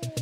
Yeah.